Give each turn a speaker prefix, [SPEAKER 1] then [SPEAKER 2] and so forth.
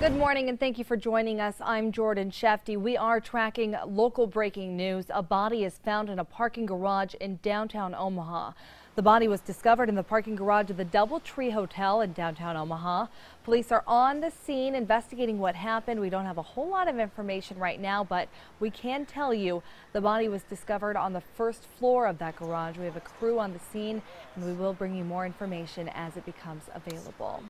[SPEAKER 1] Good morning and thank you for joining us. I'm Jordan Shefty. We are tracking local breaking news. A body is found in a parking garage in downtown Omaha. The body was discovered in the parking garage of the Doubletree Hotel in downtown Omaha. Police are on the scene investigating what happened. We don't have a whole lot of information right now, but we can tell you the body was discovered on the first floor of that garage. We have a crew on the scene and we will bring you more information as it becomes available.